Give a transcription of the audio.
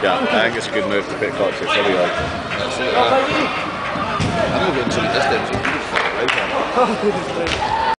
Yeah, I think it's a good move to put Cox here. Probably like. I'm not getting to the distance.